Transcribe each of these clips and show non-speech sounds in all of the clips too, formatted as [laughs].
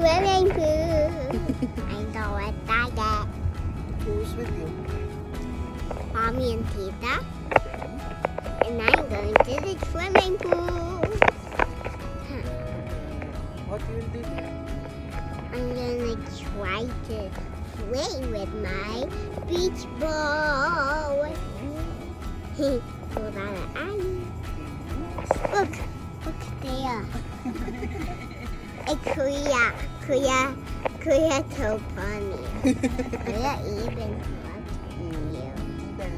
swimming pool. I know what I get. Who's with you? Mommy and Tita. And I'm going to the swimming pool. What will you do? I'm gonna try to play with my beach ball. [laughs] Look, look there a Korea, Korea, Korea told Bonnie. Korea [laughs] even corrected you. Okay.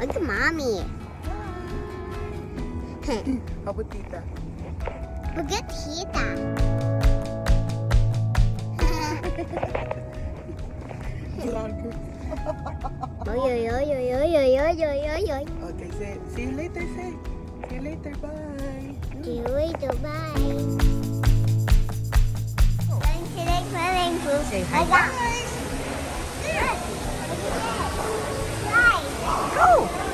Look at mommy. [laughs] How about Tita? Look at Tita. oi, oi, oi, oi, oi, oi, oi, oi. Okay, say, see you later, say. See you later, bye. See you later, bye. Going to the swimming pool. Say hi, got guys. Guys, Go! Yung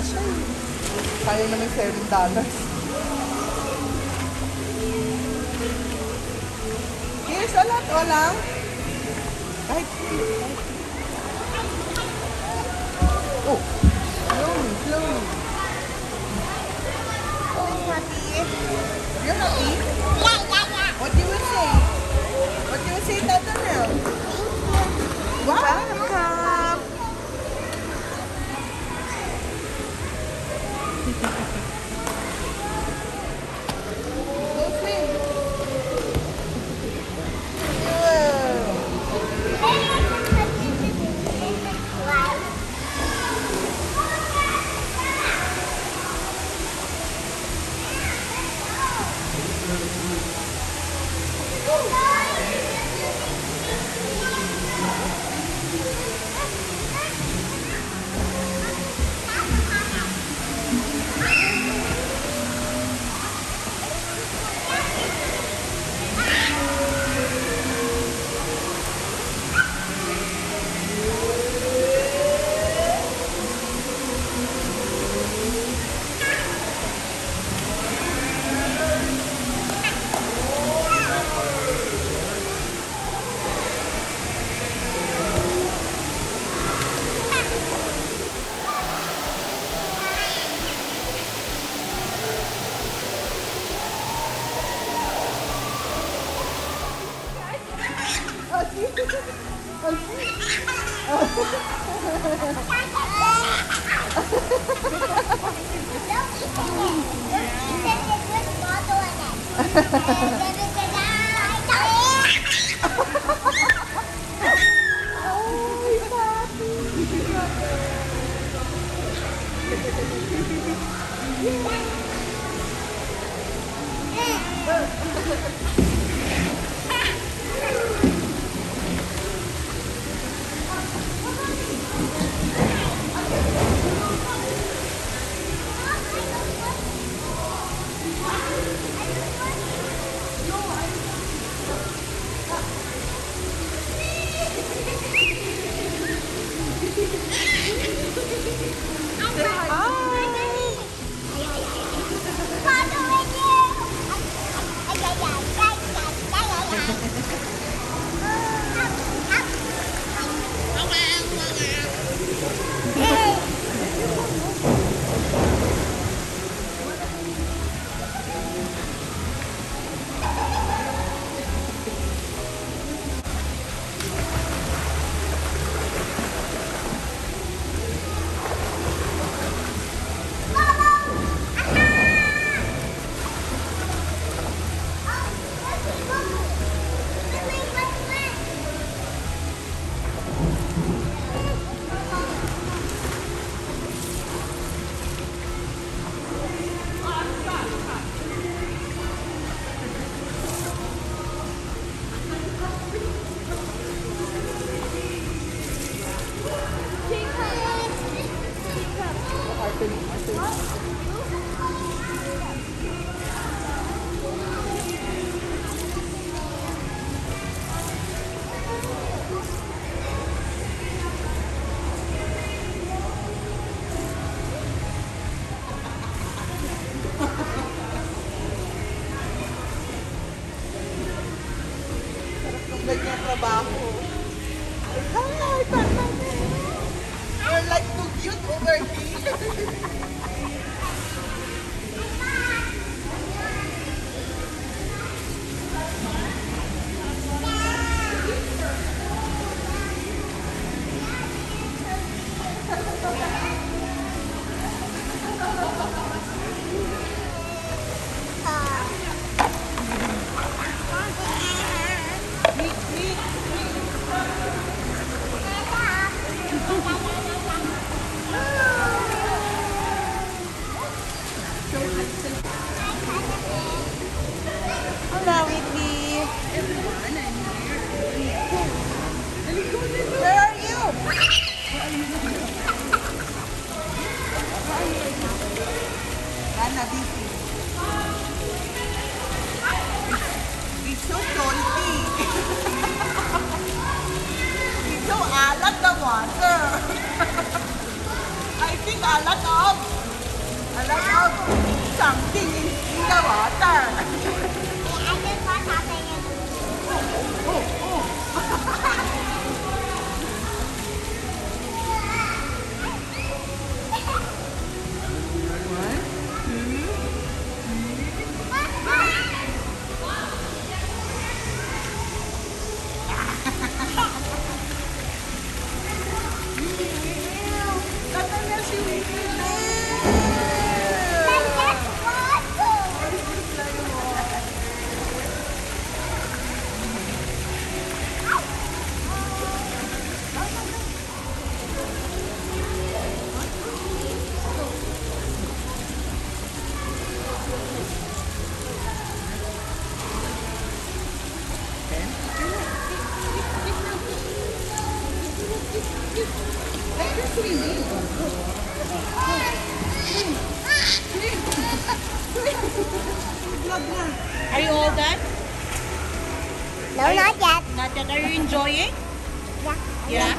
na siya. eh. Kaya naman $7 dollars. Here's a lot, walang. Kahit, kahit. Oh, slowly, slowly. Oh, happy. You're happy? What do you say? What do you say, Tata Mel? Swim. Whoa. Oh, no! Yeah. trabaho. Hi, Batman! You're like too cute over here. [laughs] อันละกองอันละกองสองทีนี่ก็หวอเตอร์ Are you all done? No, not yet. Not yet. Are you enjoying? Yeah. Yeah?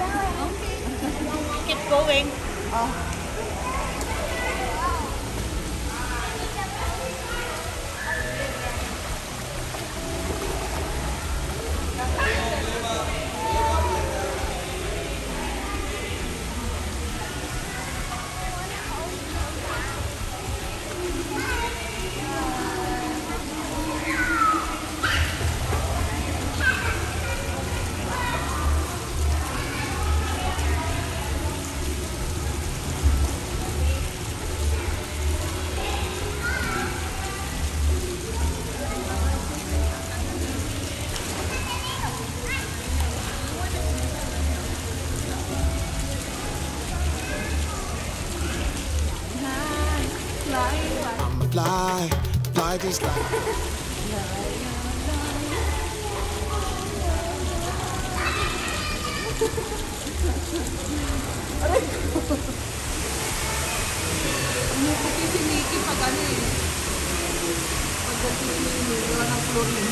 Keep going. I'ma nagsisimula ng chlorine.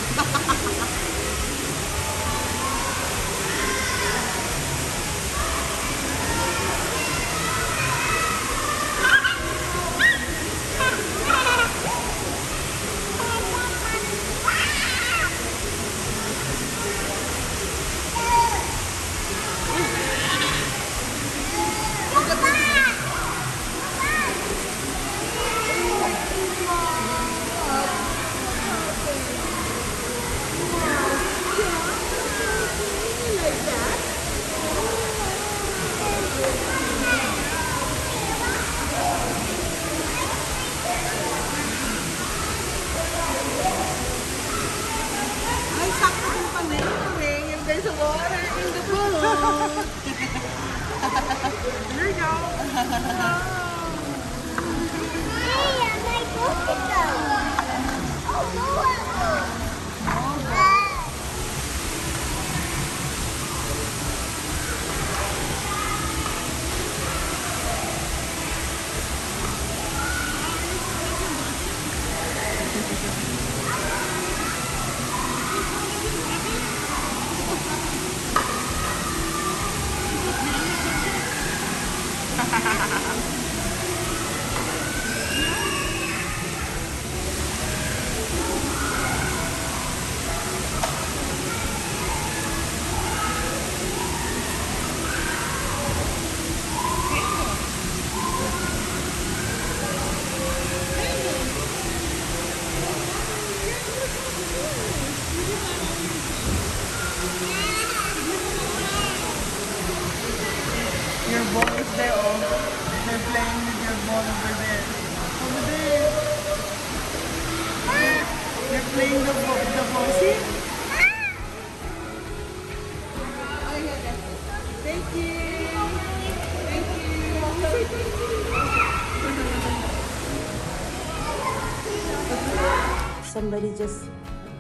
Somebody just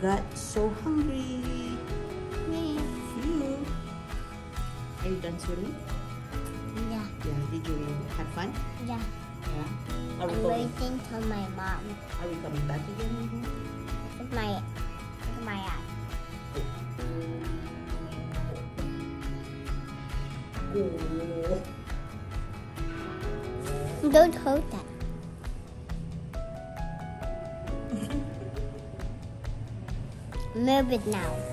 got so hungry. Me You. Are you done swimming? Yeah. Yeah. Did you have fun? Yeah. Yeah. Are we I'm waiting for my mom. Are we coming back again? With my, with my aunt. Oh. Don't hold that. [laughs] Move it now.